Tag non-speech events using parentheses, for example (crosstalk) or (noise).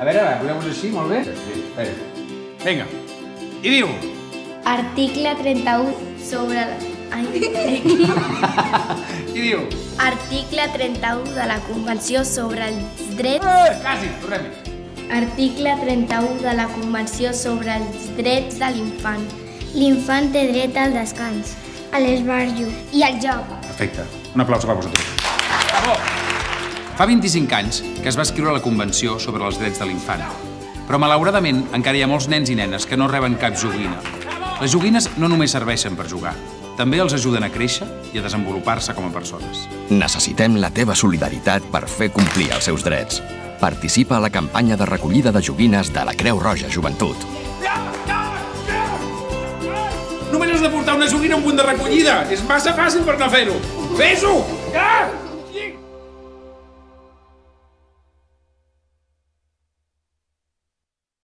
A veure, a veure, posem-nos així, molt bé? Sí, sí. Vinga. I diu... Article 31 sobre... la- Ai. (laughs) I diu... Article 31 de la Convenció sobre els drets... Eh, quasi, tornem-hi. Article 31 de la Convenció sobre els drets de l'infant. L'infant té dret al descans, a l'esbarjo i al joc. Perfecte. Un aplauso per vosaltres. Bravo! Fa 25 anys que es va escriure la Convenció sobre els drets de l'infant. Però, malauradament, encara hi ha molts nens i nenes que no reben cap joguina. Les joguines no només serveixen per jugar, també els ajuden a créixer i a desenvolupar-se com a persones. Necessitem la teva solidaritat per fer complir els seus drets. Participa a la campanya de recollida de joguines de la Creu Roja Joventut. Només has de portar una joguina a un punt de recollida. És massa fàcil per no fer-ho. Fes-ho! Ja!